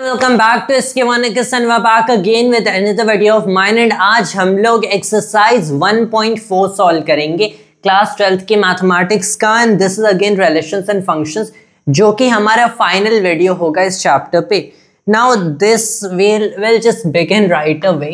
Welcome back to इसके वन किसन व back again with another video of mine and आज हम लोग एक्सरसाइज 1.4 सॉल्व करेंगे क्लास ट्वेल्थ के मैथमेटिक्स का and this is again relations and functions जो कि हमारा फाइनल वीडियो होगा इस चैप्टर पे now this will will just begin right away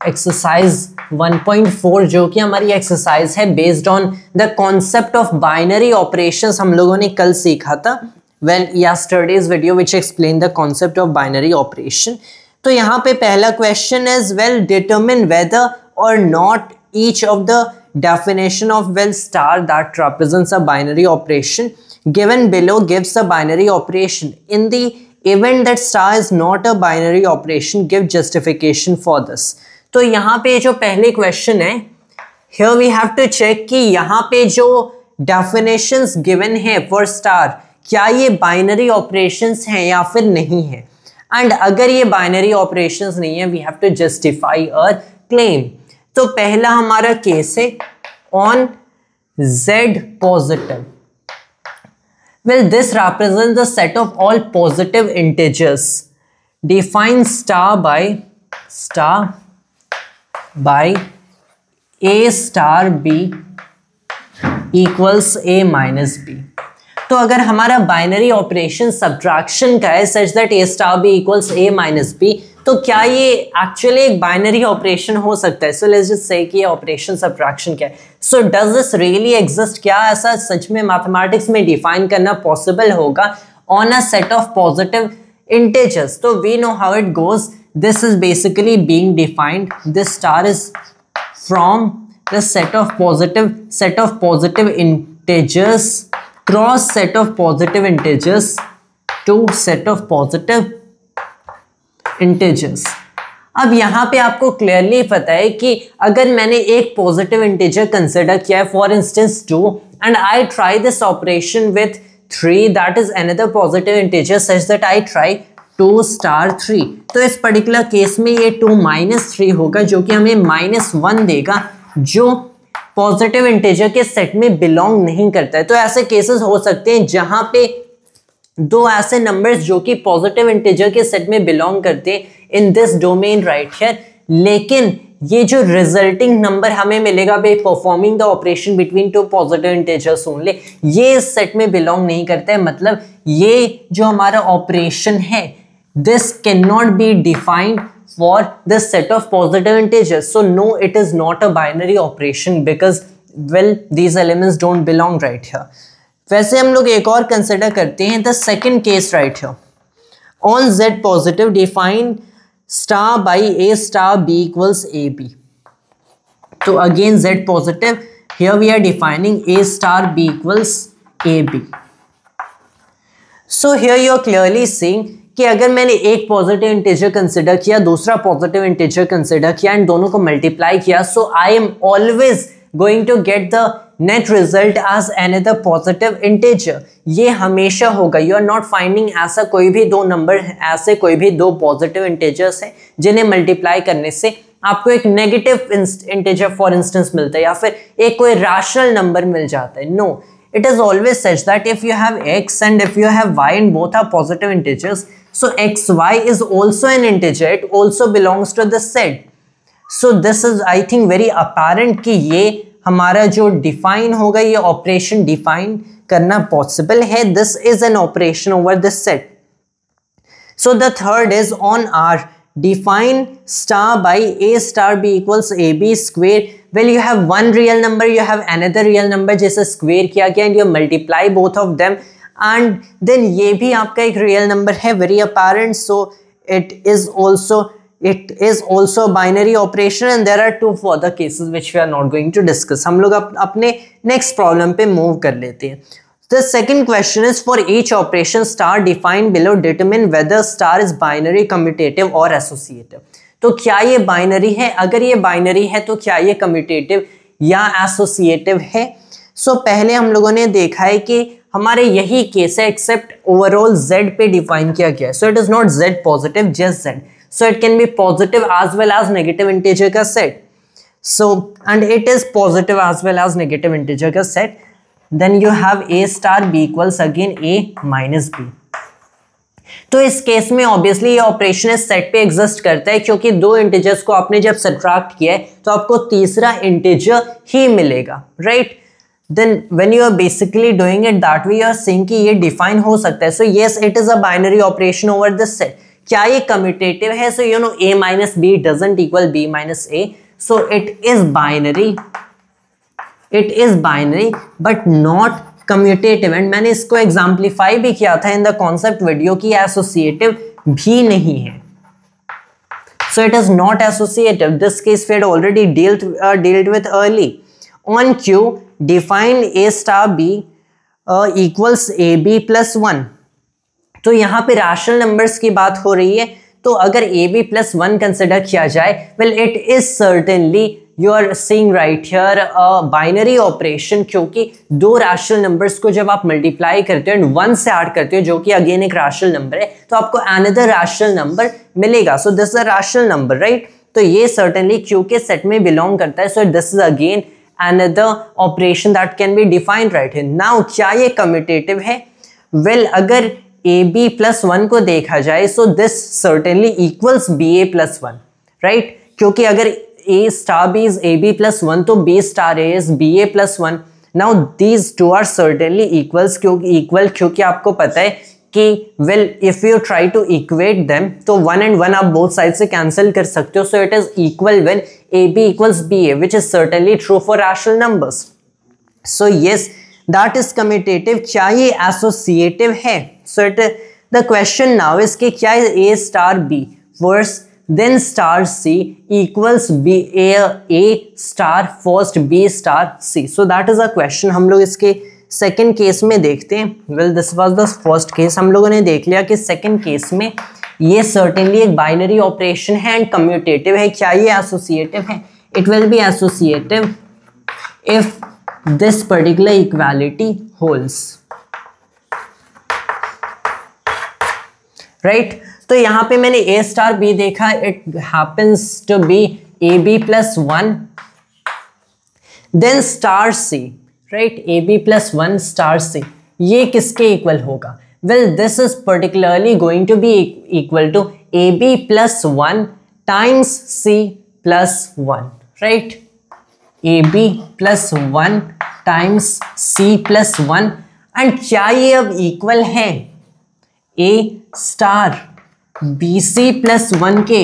exercise 1.4 जो कि हमारी एक्सरसाइज है based on the concept of binary operations हम लोगों ने कल सीखा था well yesterday's video which explain the concept of binary operation तो यहाँ पे पहला question is well determine whether or not each of the definition of well star that represents a binary operation given below gives a binary operation in the event that star is not a binary operation give justification for this तो यहाँ पे जो पहले question है here we have to check कि यहाँ पे जो डेफिनेशंस गिवन है फॉर स्टार क्या ये बाइनरी ऑपरेशन हैं या फिर नहीं है? एंड अगर ये बाइनरी ऑपरेशन नहीं है we have to justify our claim तो पहला हमारा केस है on Z positive will this represent the set of all positive integers define star by star by A star B equals A minus B तो अगर हमारा binary operation subtraction का है such that A star B equals A minus B तो क्या ये actually एक binary operation हो सकता है? सो लेट्स जस्ट से कि ऑपरेशन सब्ट्रैक्शन क्या है। So does this really exist क्या ऐसा सच में मैथमेटिक्स में डिफाइन करना पॉसिबल होगा on a set of positive integers? so we know how it goes. This is basically being defined. This star is from the set of positive, set of positive integers cross set of positive integers to set of positive integers. अब यहाँ पे आपको clearly पता है कि अगर मैंने एक पॉजिटिव इंटीजर कंसिडर किया है for instance two and I try this operation with three that is another positive integer such that I try two star three तो इस पर्टिकुलर केस में ये टू माइनस थ्री होगा, जो कि हमें माइनस वन देगा, जो पॉजिटिव इंटीजर के सेट में बिलोंग नहीं करता है। तो ऐसे केसेस हो सकते हैं जहाँ पे दो ऐसे नंबर्स जो कि पॉजिटिव इंटीजर के सेट में बिलोंग करते हैं in this domain right here लेकिन ये जो रिजल्टिंग नंबर हमें मिलेगा by performing the operation between two positive integers only ये इस सेट में बिलोंग नहीं करता है। मतलब ये जो हमारा ऑपरेशन है this can not be defined for the set of positive integers. So no, it is not a binary operation because well, these elements don't belong right here. वैसे हम लोग एक और कंसिडर करते हैं द सेकेंड केस राइट है on Z positive define star by a star b equals a b तो again Z positive here we are defining a star b equals ab so here you are clearly seeing कि अगर मैंने एक positive integer consider किया, दूसरा positive integer consider किया and दोनों को मल्टीप्लाई किया so I am always going to get the net result as an positive integer ये हमेशा होगा। यू आर नॉट फाइंडिंग ऐसा कोई भी दो नंबर ऐसे कोई भी दो पॉजिटिव इंटीजर्स हैं, जिन्हें मल्टीप्लाई करने से आपको एक नेगेटिव इंटीजर फॉर इंस्टेंस मिलता है, या फिर एक कोई रैशनल नंबर मिल जाता है। No it is always such that if you have x and if you have y and both are positive integers So xy is also an integer. It also belongs to the set. So this is I think very apparent कि ये हमारा जो define होगा ये operation define करना possible है. This is an operation over the set. So the third is on R. Define star by a star b equals ab square. Well, you have one real number, you have another real number जैसे square किया गया and you multiply both of them and then ये भी आपका एक real number है very apparent so it is also it is also binary operation and there are two four cases which we are not going to discuss हम लोग अप, अपने next problem पे मूव कर लेते हैं. The second question is for each operation star defined below determine whether star is binary commutative or associative. तो क्या ये बाइनरी है? अगर ये बाइनरी है तो क्या ये कम्यूटेटिव या एसोसिएटिव है? सो so, पहले हम लोगों ने देखा है कि हमारे यही केस है एक्सेप्ट ओवरऑल जेड पे डिफाइन किया गया है। So it is not Z positive just Z so it can be positive as well as negative integer का set so and it is positive as well as negative integer का set then you have A star B equals again A minus B तो इस case में obviously ये operation इस set पे exist करता है, क्योंकि दो इंटीजर्स को आपने जब सट्रैक्ट किया है तो आपको तीसरा इंटीजर ही मिलेगा right right? Then when you are basically doing it that way you are saying कि ये डिफाइन हो सकता है. So yes it is a binary operation over this set क्या ये कम्यूटेटिव है? So you know a minus B doesn't equal b minus A so it is binary it is binary but not commutative and मैंने इसको exemplify भी किया था in the concept video की associative भी नहीं है. So it is not associative. This case we had already dealt uh, dealt with early. On q define A star B uh, equals ab plus 1 तो यहाँ पे रैशनल नंबर्स की बात हो रही है तो अगर A B plus one consider किया जाए well it is certainly you are seeing right here binary operation क्योंकि दो रैशनल नंबर्स को जब आप मल्टीप्लाई करते हो एंड वन से ऐड करते हो जो कि अगेन एक रैशनल नंबर है तो आपको अनदर रैशनल नंबर मिलेगा. So this a rational number right तो ये सर्टेनली क्यू के सेट में बिलोंग करता है so this is again another operation that can be defined right here. Now, क्या ये commutative है? Well, अगर ए बी प्लस वन को देखा जाए so this certainly equals B A plus one right क्योंकि अगर A star B is A B plus one तो B star A is B A plus one now these two are certainly equals क्योंकि equal क्योंकि आपको पता है कि well if you try to equate them तो वन एंड वन आप both side से कैंसिल कर सकते हो so it is equal when A B equals B A which is certainly true for rational numbers so yes that is commutative क्या ये associative है so it the question now is कि क्या A star B first then star C equals B A A star first B star C so that is a question हम लोग इसके second case में देखते हैं. Well this was the first case हम लोगों ने देख लिया कि सेकेंड केस में ये सर्टेनली एक बाइनरी ऑपरेशन है एंड कम्यूटेटिव है। क्या ये एसोसिएटिव है? It will be associative if this particular equality holds right तो यहाँ पे मैंने ए स्टार बी देखा। It happens to be A B plus one then star C right A B plus one star C ये किसके equal होगा? Well this is particularly going to be equal to A B plus one times C plus one right A B plus one times C plus one and क्या ये अब equal है A star B C plus one के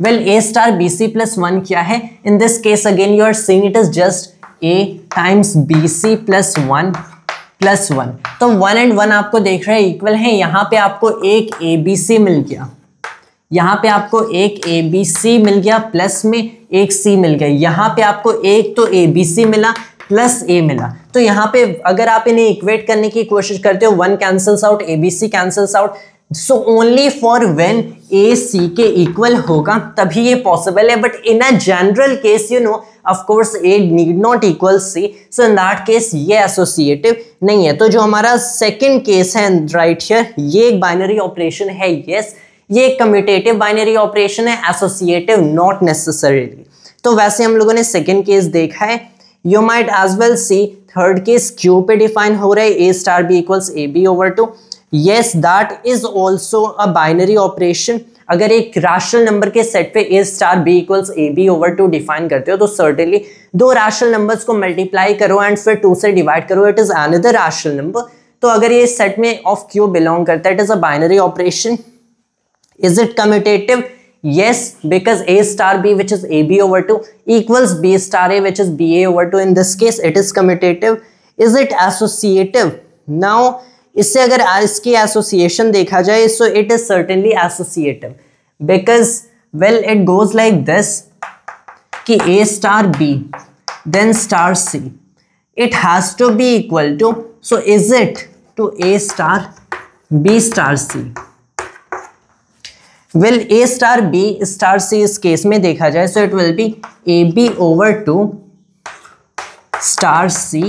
well A star B C plus one क्या है in this case again you are seeing it is just A times B C plus one plus one तो one and one आपको देख रहे हैं equal है। यहाँ पे आपको एक ए बी सी मिल गया। यहाँ पे आपको एक ए बी सी मिल गया प्लस में एक सी मिल गया। यहाँ पे आपको एक तो ए बी सी मिला प्लस ए मिला। तो यहाँ पे अगर आप इन्हें इक्वेट करने की कोशिश करते हो one cancels out A B C cancels out so only for when A C के इक्वल होगा, तभी ये पॉसिबल है. But in a general case you know of course A need not equal C so in that case ये associative नहीं है. तो जो हमारा सेकेंड केस है राइट हियर ये एक बाइनरी ऑपरेशन है. यस ये एक कम्यूटेटिव बाइनरी ऑपरेशन है. एसोसिएटिव नॉट नेसेसरीली तो वैसे हम लोगों ने सेकेंड केस देखा है. You might as well see third case Q पे डिफाइन हो रहा है? A star B equals A B over two yes, that is also a binary operation. अगर एक रैशनल नंबर के सेट पे A star B equals A B over two define करते हो तो सर्टेनली दो रैशनल नंबर्स को मल्टीप्लाई करो एंड फिर टू से डिवाइड करो it is another rational number तो अगर ये सेट में ऑफ़ क्यू बिलोंग करता है it is a binary operation is it commutative yes, because a star b, which is ab over 2 equals b star a, which is ba over 2 in this case, it is commutative. Is it associative? Now इससे अगर इसकी association देखा जाए so it is certainly associative because well it goes like this कि A star B then star C it has to be equal to so is it to A star B star C will A star B star C इस case में देखा जाए so it will be A B over two star C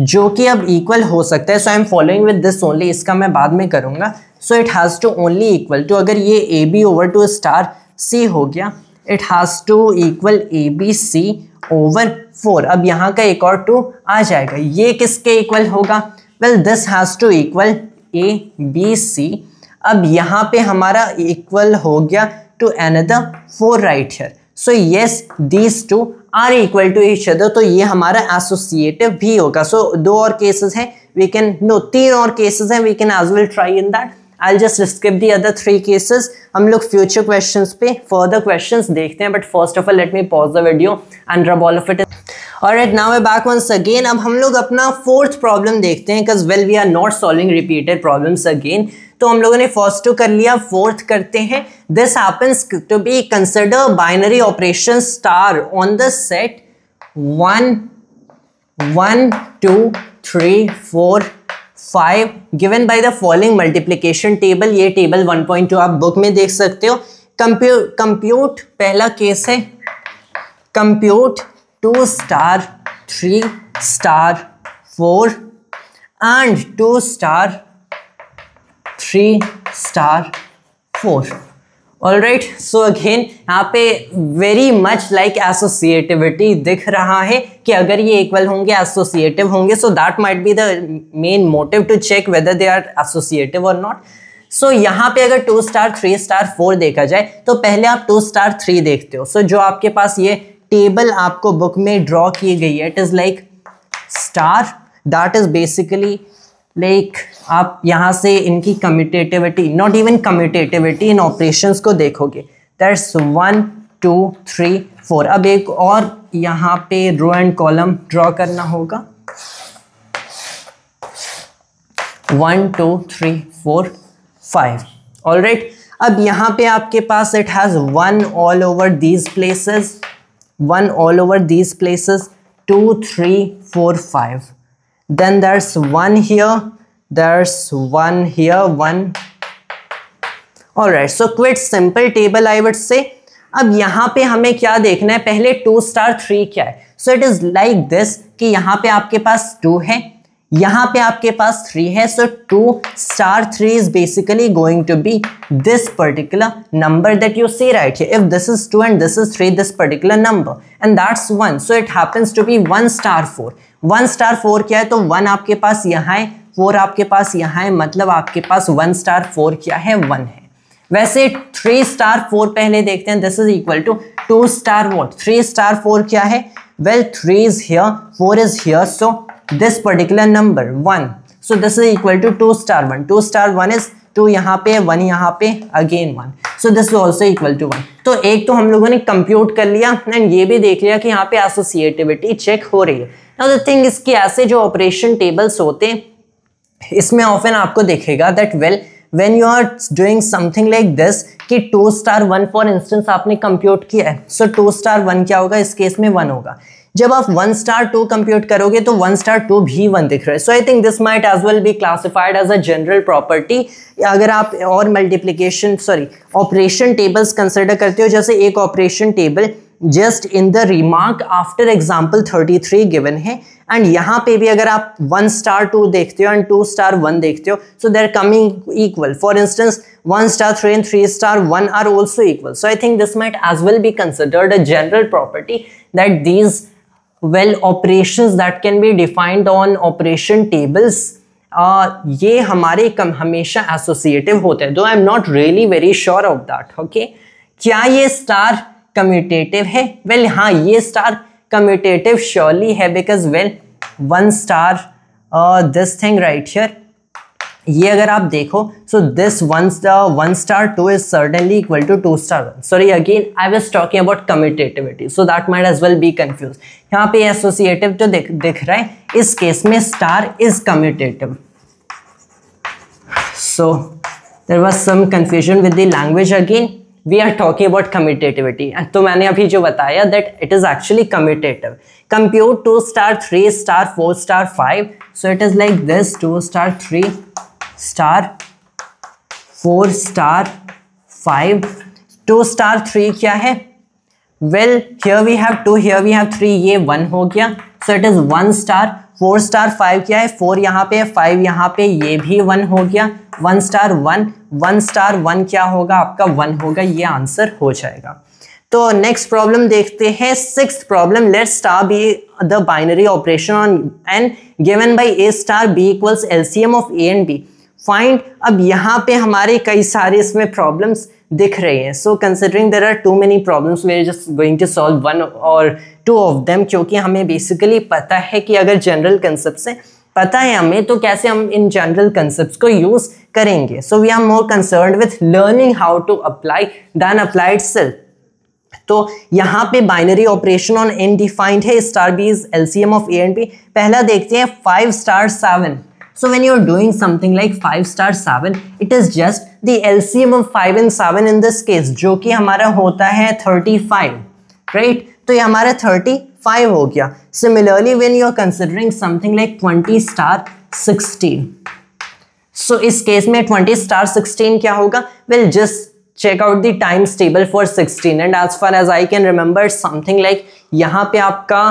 जो कि अब equal हो सकता है। So I am following with this only इसका मैं बाद में करूँगा। So it has to only equal to अगर ये A B over two star C हो गया it has to equal A B C over four अब यहाँ का एक और टू आ जाएगा। ये किसके इक्वल होगा? Well this has to equal A B C अब यहाँ पे हमारा इक्वल हो गया to another four right here so yes these two are equal to each other तो ये हमारा एसोसिएटिव भी होगा। सो so, दो और केसेस हैं वी कैन नो तीन और केसेस हैं we can as well try in that I just skip the other three cases हम लोग फ्यूचर क्वेश्चन पे फर्दर क्वेश्चन देखते हैं but first of all let me pause the video and of it और at now I back once again अब हम लोग अपना फोर्थ प्रॉब्लम देखते हैं because well we are not solving repeated problems again तो हम लोगों ने फ़र्स्ट टू कर लिया फोर्थ करते हैं। This happens to be consider binary operation star on the set one one two three four five given by the following multiplication table ये table 1.2 आप बुक में देख सकते हो। कंप्यू कंप्यूट पहला केस है। Compute two star three star four and two star three star four. All right so again यहाँ पे वेरी मच लाइक एसोसिएटिविटी दिख रहा है कि अगर ये इक्वल होंगे एसोसिएटिव होंगे so that might be the main motive to check whether they are associative और नॉट सो यहाँ पे अगर two star three star four देखा जाए तो पहले आप टू स्टार थ्री देखते हो। सो so, जो आपके पास ये टेबल आपको बुक में ड्रॉ की गई है। It is like star that is basically like आप यहाँ से इनकी कम्यूटेटिविटी नॉट इवन कम्यूटेटिविटी इन ऑपरेशंस को देखोगे। That's one two three four अब एक और यहाँ पे रो एंड कॉलम ड्रॉ करना होगा। One two three four five all right अब यहाँ पे आपके पास it has one all over these places one all over these places two three four five then there's one here there's one here one all right so quite simple table I would say अब यहाँ पे हमें क्या देखना है? पहले two star three क्या है? So it is like this कि यहाँ पे आपके पास टू है यहाँ पे आपके पास थ्री है so two star three is basically going to be this particular number that you see right if this is two and this is three this particular number and that's one so it happens to be one star four one star four क्या है? तो one आपके पास यहाँ है four आपके पास यहाँ है मतलब आपके पास वन स्टार फोर क्या है? वन है. वैसे थ्री स्टार फोर पहले देखते हैं this is equal to two star what three star four क्या है? Well three is here four is here so this particular number one so this is equal to two star one two star one is two यहाँ पे one यहाँ पे again one so this also equal to one तो एक तो हम लोगों ने कंप्यूट कर लिया एंड ये भी देख लिया कि यहाँ पे एसोसिएटिविटी चेक हो रही है। नाउ द थिंग इसके ऐसे जो ऑपरेशन टेबल्स होते, इसमें ऑफन आपको देखेगा that well when you are doing something like this कि two star one for instance आपने कंप्यूट किया है। सो टू स्टार वन क्या होगा? इस केस में वन होगा। जब आप वन स्टार टू कंप्यूट करोगे तो वन स्टार टू भी वन दिख रहा है। So I think this might as well be classified as a general property अगर आप और multiplication sorry operation tables consider करते हो, जैसे एक operation table just in the remark after example 33 given है एंड यहाँ पे भी अगर आप वन स्टार टू देखते हो एंड टू स्टार वन देखते हो so there coming equal for instance one star three and three star one are also equal so I think this might as well be considered a general property that these well operation that can be defined on operation tables ये हमारे कम हमेशा associative होते हैं though I am not really very sure of that okay क्या ये star commutative है? Well well, हाँ ये स्टार कम्यूटेटिव श्योरली है because well one star this thing right here ये अगर आप देखो so this one star one star two is certainly equal to two star one sorry again I was talking about commutativity so that might as well be confuse यहाँ पे associative तो दिख दिख रहा है, इस केस में star is commutative so there was some confusion with the language again we are talking about commutativity तो मैंने अभी जो बताया that it is actually commutative compute two star three star four star five so it is like this two star three star four star five two star three क्या है? Well here we have two here we have three ये one हो गया. So it is one star four star five क्या है? Four यहाँ पे five यहाँ पे, ये भी वन हो गया. One star one one star one क्या होगा? आपका वन होगा, ये आंसर हो जाएगा. तो नेक्स्ट प्रॉब्लम देखते हैं. Six problem let star be the binary operation on N given by a star b equals LCM of a and b find अब यहाँ पे हमारे कई सारे इसमें प्रॉब्लम्स दिख रही हैं। So considering there are too many problems we just going to solve one और टू ऑफ़ देम क्योंकि हमें बेसिकली पता है कि अगर जनरल कंसेप्ट से पता है हमें तो कैसे हम इन जनरल कंसेप्ट को यूज़ करेंगे? So we are more concern with learning how to apply than applied self तो यहाँ पे binary operation on N defined है star b is LCM of a and b पहला देखते हैं five star seven So when you're doing something like 5 star 7, it is just the LCM of 5 and 7 in this case, जो कि हमारा होता है 35, right? तो ये हमारा 35 हो गया. Similarly, when you're considering something like 20 star 16, so इस केस में 20 star 16 क्या होगा? We'll just check out the times table for 16 and as far as I can remember something like यहाँ पे आपका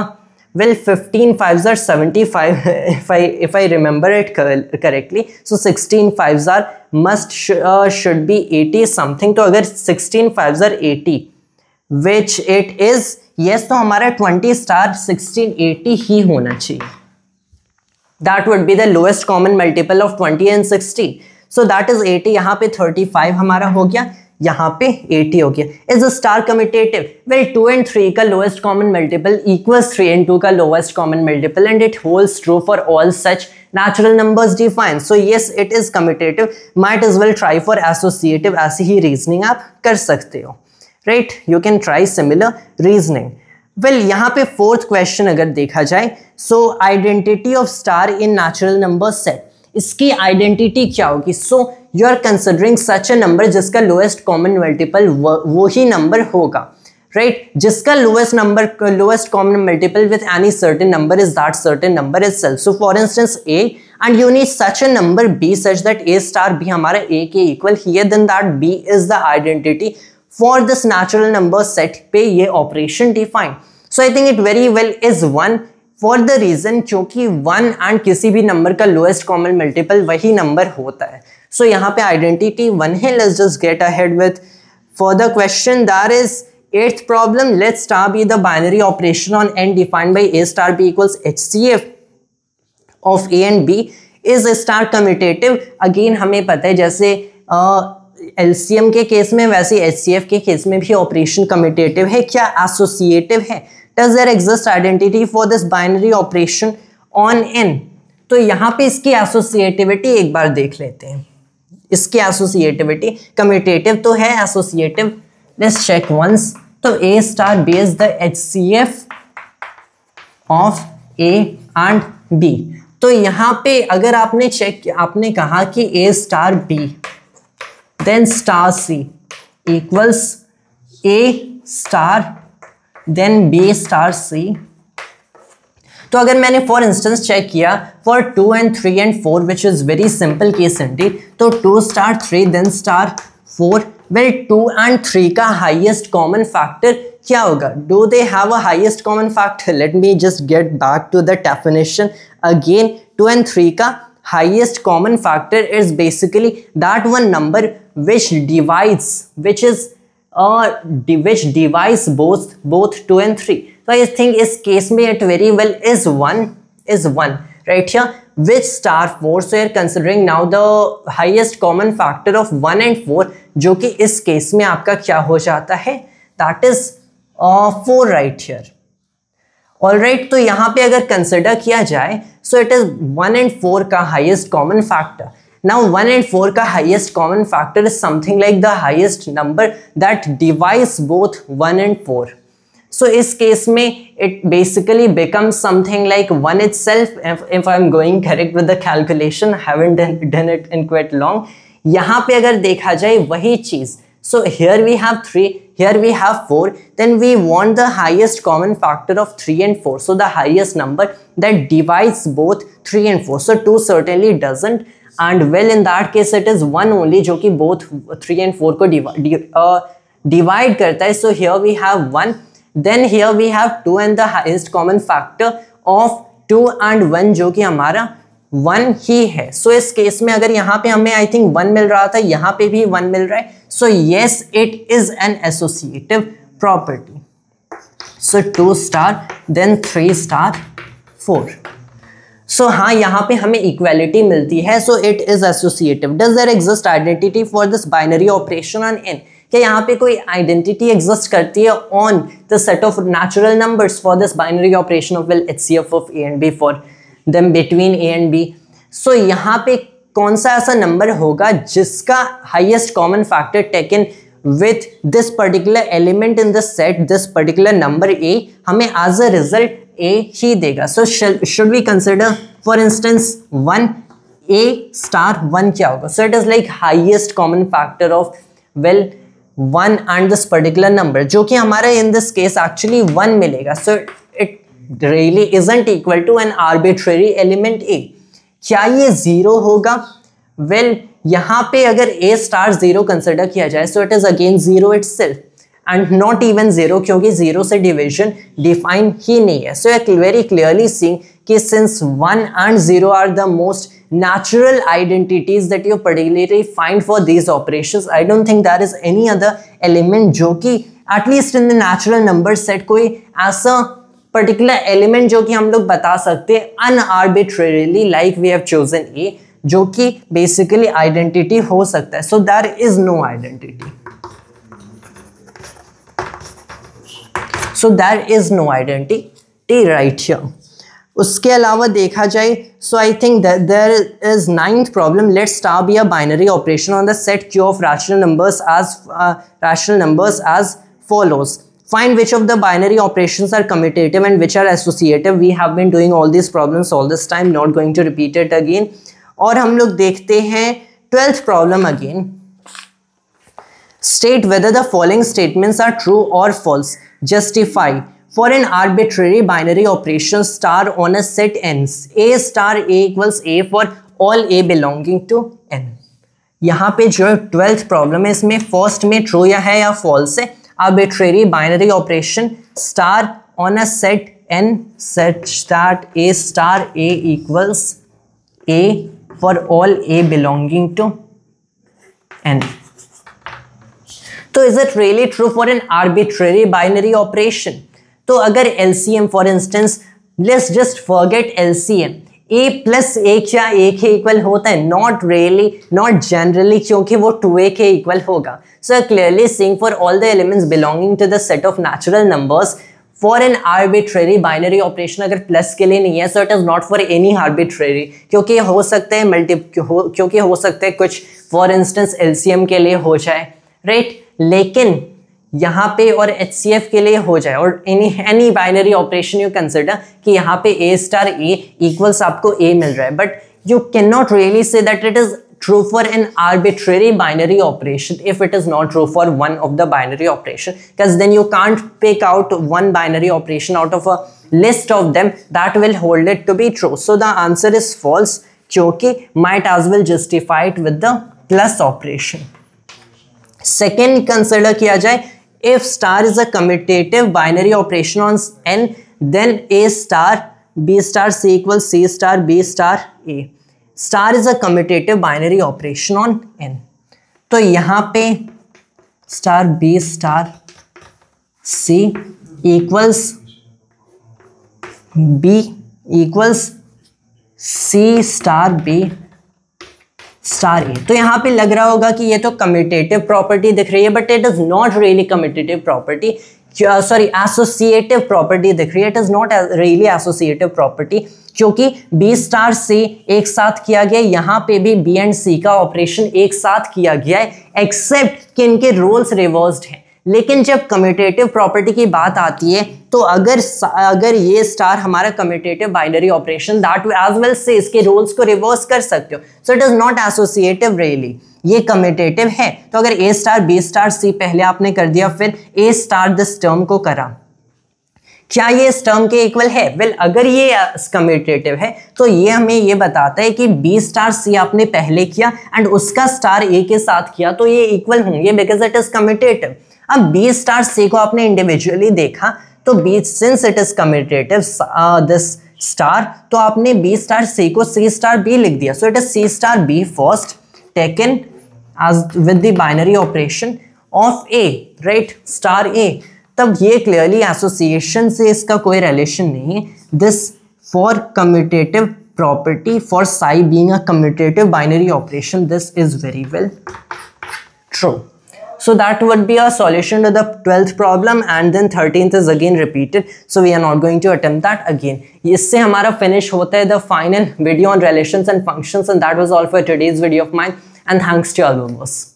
well 15 fives are 75 if i if i remember it correctly so 16 fives are must sh uh, should be 80 something तो अगर 16 fives are 80 which it is yes तो हमारा 20 star 1680 ही होना चाहिए that would be the lowest common multiple of 20 and 60 so that is 80 यहाँ पे 35 हमारा हो गया यहाँ पे 80 हो गया। Is a star commutative well 2 and 3 का lowest common multiple equals 3 and 2 का lowest common multiple and it holds true for all such natural numbers define so yes it is commutative might is well try for associative ऐसी ही reasoning आप कर सकते हो। Right you can try similar reasoning well यहाँ पे fourth question अगर देखा जाए so identity of star in natural number set इसकी आइडेंटिटी क्या होगी? So so, you are considering such a number जिसका लोएस्ट कॉमन मल्टीपल वो ही नंबर होगा राइट right? जिसका lowest number lowest common multiple with any certain number is that certain number is self so for instance a and you need such a number b such that a star b हमारा ए के equal here then that b is the identity for this natural number set पे ये operation define so I think it very well is one for the reason क्योंकि one and किसी भी number का lowest common multiple वही number होता है। So so, यहाँ पे आइडेंटिटी वन है let's just get ahead with for the question there is eighth problem let star be the binary operation on n defined by a star b equals hcf of a and b. Is a star commutative? Again हमें पता है जैसे LCM uh, के case में वैसे H सी के case में भी ऑपरेशन कम्यूटेटिव है क्या एसोसिएटिव है? Does there exist identity for this binary operation on n? तो यहाँ पे इसकी एसोसिएटिविटी एक बार देख लेते हैं। इसकी एसोसिएटिविटी कम्यूटेटिव तो है एसोसिएटिव लेट्स चेक वंस तो a star b is the H C F of a and b तो यहाँ पे अगर आपने चेक आपने कहा कि a star b then star c equals a star then b star c तो अगर मैंने फॉर इंस्टेंस चेक किया for two and three and four which is very simple case indeed तो two star three then star four well two and three का highest common factor क्या होगा? Do they have a highest common factor let me just get back to the definition again two and three का common factor is basically that one number which divides which is uh, which divides both both two and three तो I think इस case में it very well is one is one right here which star four so are considering now the highest common factor of one and four जो कि इस case में आपका क्या हो जाता है? That is four right here all right तो यहाँ पे अगर कंसिडर किया जाए so it is one and four का highest common factor Now 1 and 4 का highest common factor is something like the highest number that divides both 1 and 4. So इस case में it basically becomes something like 1 itself if, if I'm going correct with the calculation haven't done, done it in quite long. यहाँ पे अगर देखा जाए वही चीज़ So here we have 3, here we have 4, then we want the highest common factor of 3 and 4. So the highest number that divides both 3 and 4. So 2 certainly doesn't and well in that case it is one only जो कि both three and four को divide uh, करता है। So here we have one then here we have two and the highest common factor of two and one जो कि हमारा one ही है। सो so, इस केस में अगर यहाँ पे हमें आई थिंक वन मिल रहा था यहाँ पे भी वन मिल रहा है। So yes it is an associative property so two star then three star four so so, हाँ यहाँ पे हमें इक्वालिटी मिलती है। So it is associative does there exist identity for this binary operation on N क्या यहाँ पे कोई आइडेंटिटी एग्जिस्ट करती है on the set of natural numbers for this binary operation of will H C F of a and b for them between a and b so यहाँ पे कौन सा ऐसा नंबर होगा जिसका highest common factor taken with this particular element in the set this particular number a हमें as a result a ही देगा। So should we consider for instance one a star one क्या होगा? So it is like highest common factor of well one and this particular number जो कि हमारा in this case actually one मिलेगा। So it really isn't equal to an arbitrary element a क्या ये zero होगा? Well well, यहाँ पे अगर ए स्टार ज़ीरो कंसिडर किया जाए so it is again zero itself and not even zero क्योंकि ज़ीरो से डिविजन डिफाइन ही नहीं है सो एक वेरी क्लियरली सींग कि since one and zero are the most natural identities that you particularly find for these operations i don't think there is any other element जो कि at least in the natural number set कोई ऐसा particular element जो कि हम लोग बता सकते हैं unarbitrarily like we have chosen A जो कि बेसिकली आइडेंटिटी हो सकता है so there is no identity so there is no identity right here उसके अलावा देखा जाए so I think there is ninth problem let star be a binary operation on the set Q of rational numbers as rational numbers as follows. Find which of the binary operations are commutative and which are associative. We have been doing all these problems all this time. Not going to repeat it again. और हम लोग देखते हैं twelfth problem again state whether the following statements are true और false justify for an arbitrary binary operation star on a set n a star a equals a for all a belonging to n. यहाँ पे जो twelfth problem है, इसमें first में true या है या फॉल्स है arbitrary binary operation star on a set N set start a star a equals a for all a belonging to N So is it really true for an arbitrary binary operation? तो अगर LCM for instance, let's just forget LCM a plus a क्या a के equal होता है not really not generally क्योंकि वो two a के equal होगा so clearly seeing for all the elements belonging to the set of natural numbers for an arbitrary binary operation अगर plus के लिए नहीं है so it is not for any arbitrary क्योंकि हो सकते हैं मल्टी क्योंकि हो सकते हैं कुछ फॉर इंस्टेंस एल के लिए हो जाए राइट right? लेकिन यहाँ पे और एच सी एफ़ के लिए हो जाए और any any binary operation you consider कि यहाँ पे ए स्टार ए इक्वल्स आपको ए मिल रहा है। But you can not really say that it is true for an arbitrary binary operation if it is not true for one of the binary operation because then you can't pick out one binary operation out of a list of them that will hold it to be true so the answer is false क्योंकि might as will justified with the plus operation second consider किया जाए if star is a commutative binary operation on N then A star B star C equal C star B star A star is a commutative binary operation on N तो यहाँ पे star B star C equals B equals C star B star A तो यहाँ पे लग रहा होगा कि ये तो कमिटेटिव प्रॉपर्टी दिख रही है but it is not really commutative property sorry associative property दिख रही है. It is not really associative property क्योंकि बी स्टार सी एक साथ किया गया यहाँ पे भी बी एंड सी का ऑपरेशन एक साथ किया गया है एक्सेप्ट कि इनके रोल्स रिवर्स्ड हैं. लेकिन जब कम्यूटेटिव प्रॉपर्टी की बात आती है तो अगर अगर ये स्टार हमारा commutative binary operation that as well से इसके रोल्स को रिवर्स कर सकते हो। So it is not associative really ये कम्यूटेटिव है। तो अगर A star B star C पहले आपने कर दिया फिर ए स्टार दिस टर्म को करा। क्या ये इस टर्म के इक्वल है? वेल well, अगर ये कम्यूटेटिव है तो ये हमें ये बताता है कि बी स्टार सी आपने पहले किया एंड उसका स्टार ए के साथ किया तो ये इक्वल होंगे बिकॉज़ इट इज़ कम्यूटेटिव अब बी स्टार सी को आपने इंडिविजुअली देखा तो B since it is commutative this star तो आपने बी स्टार सी को सी स्टार बी लिख दिया so it is C star B first taken as with binary operation of A right star A तब ये क्लियरली एसोसिएशन से इसका कोई रिलेशन नहीं है this for commutative for psi being a commutative binary operation. This is very well true. So that would be a solution to the 12th problem and then 13th is again repeated. So we are not going to attempt that again. इससे हमारा finish होता है the final video on relations and functions and that was all for today's video of mine and thanks to all of us.